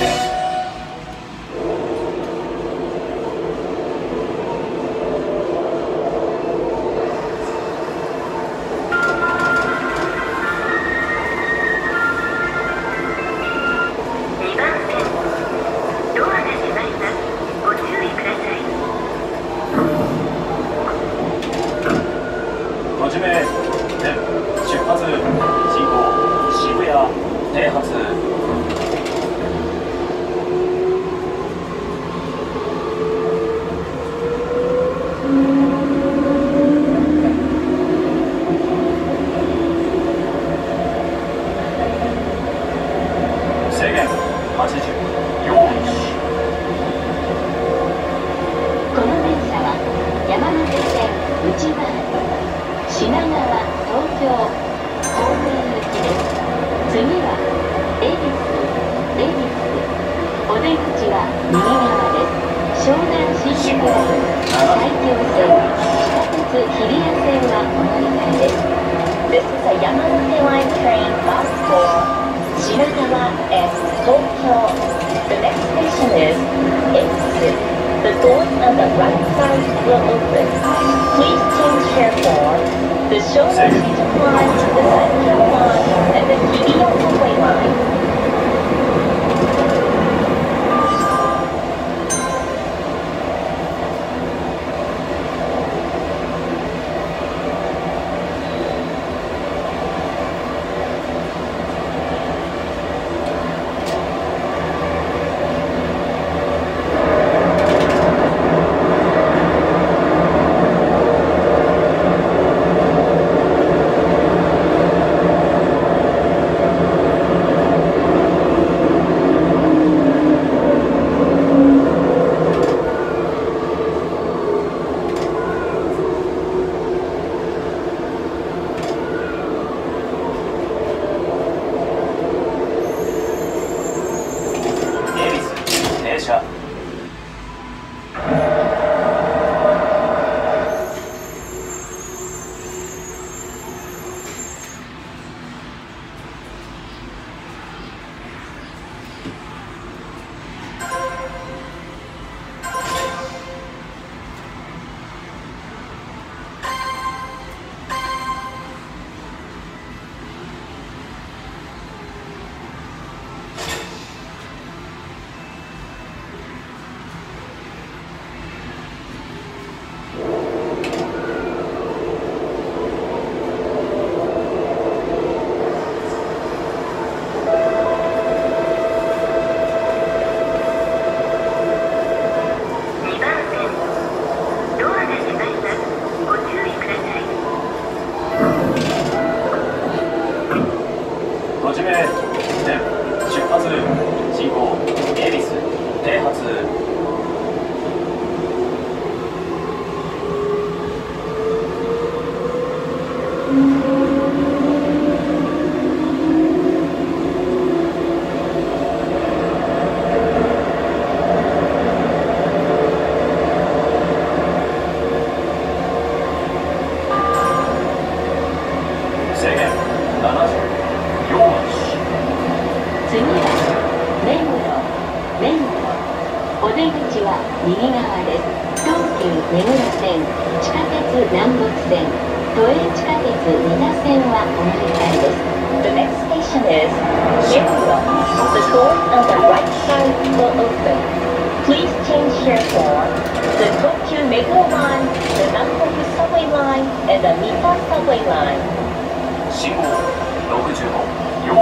Yeah. 品川東京方面行きです次は恵比寿恵比寿お出口は右側です湘南新宿ライン埼京線地下鉄日比谷線はお乗り換えです This is a Yamanote Line train box for Shinagawa and Tokyo. The next station is Ebisu. The doors on the right side will open. Please change careful. The Shonan Shinjuku line, the Sankyo line, and the Hibiya 出発進行恵比寿停発制限70用意次は目黒目黒お出口は右側です東急目黒線地下鉄南北線都営地下鉄三田線はお乗り換えです The next station is Meguro. The doors on the right side will open. Please change here for the Tokyo Meguro line, the Nankoku subway line, and the Mita subway line. 信号65